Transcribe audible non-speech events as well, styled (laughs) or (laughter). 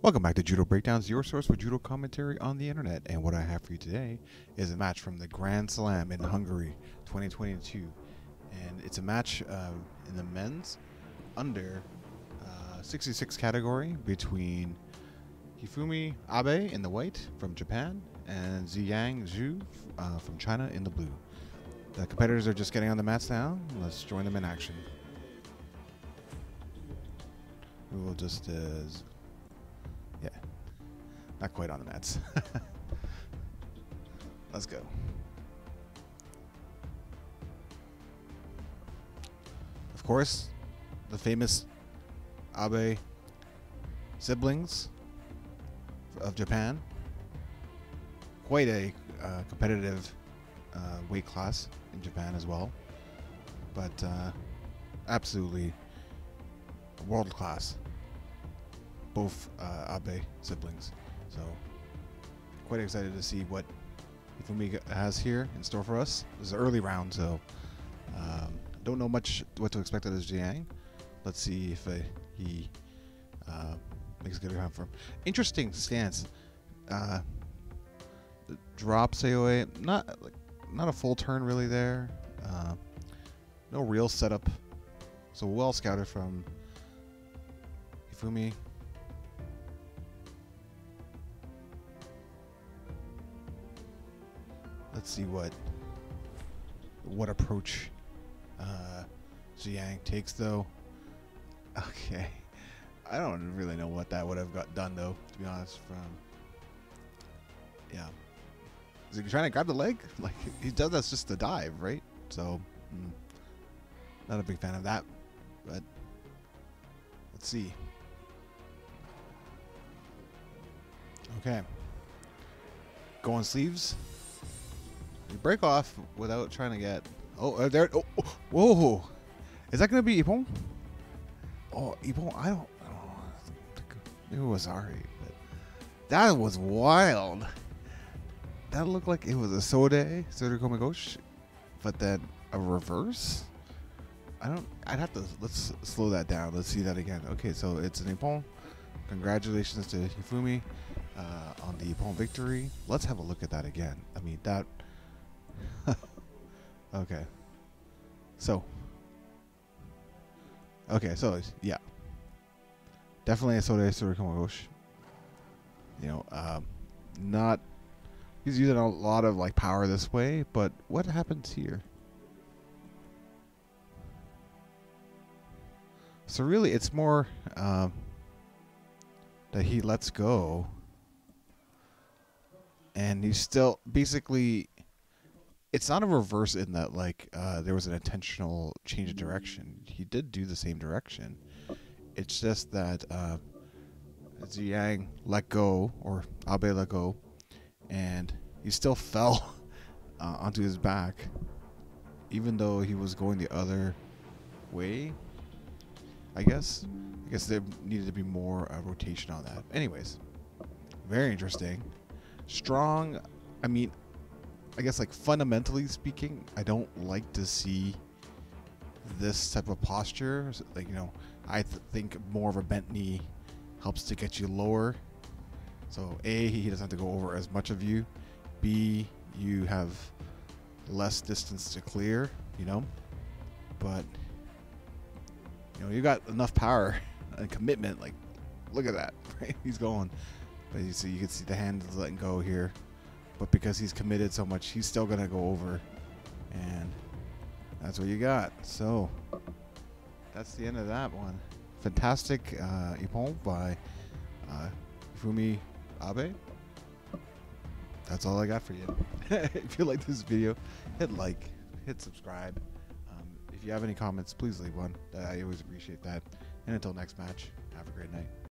Welcome back to Judo Breakdowns, your source for judo commentary on the internet. And what I have for you today is a match from the Grand Slam in Hungary 2022. And it's a match uh, in the men's under uh, 66 category between Hifumi Abe in the white from Japan and Ziyang Xue uh, from China in the blue. The competitors are just getting on the mats now. Let's join them in action. We will just uh. Not quite on the mats. (laughs) Let's go. Of course, the famous Abe siblings of Japan. Quite a uh, competitive uh, weight class in Japan as well. But uh, absolutely world class both uh, Abe siblings. So quite excited to see what Hifumi has here in store for us. This is an early round, so um, don't know much what to expect out of Jiang. Let's see if uh, he uh, makes a good round for him. Interesting stance. Uh, drop Seoi, not like not a full turn really there. Uh, no real setup. So well scouted from Hifumi. See what what approach uh, Jiang takes though. (laughs) Okay, I don't really know what that would have got done though. To be honest, from yeah, is he trying to grab the leg? (laughs) Like he does that's just a dive, right? So mm, not a big fan of that, but let's see. Okay, going sleeves. You break off without trying to get. Oh, uh, there. Oh, oh, whoa! Is that gonna be Ippon? Oh, Ippon. I don't. I don't know. It was alright, but that was wild. That looked like it was a Sode Sode Komegoshi, but then a reverse. I don't. I'd have to. Let's slow that down. Let's see that again. Okay, so it's an Ippon. Congratulations to Hifumi uh, on the Ippon victory. Let's have a look at that again. I mean that (laughs) okay. So. Okay, so yeah. Definitely a Sode Tsurikomigoshi. You know, um, not. He's using a lot of like power this way, but what happens here? So really, it's more um, that he lets go, and he's still basically it's not a reverse in that like uh, there was an intentional change of direction. He did do the same direction. It's just that uh, Ziyang let go or Abe let go, and he still (laughs) fell uh, onto his back, even though he was going the other way. I guess. I guess there needed to be more uh, rotation on that. Anyways, very interesting. Strong. I mean, I guess like fundamentally speaking, I don't like to see this type of posture. Like you know, I th- think more of a bent knee helps to get you lower. So a he doesn't have to go over as much of you. B you have less distance to clear. You know, but you know you got enough power (laughs) and commitment. Like look at that? (laughs) He's going, but you see you can see the hand is letting go here but because he's committed so much, he's still going to go over. And that's what you got. So that's the end of that one. Fantastic uh, Ippon by uh, Fumi Abe. That's all I got for you. (laughs) if you like this video, hit like, hit subscribe. Um, if you have any comments, please leave one. I always appreciate that. And until next match, have a great night.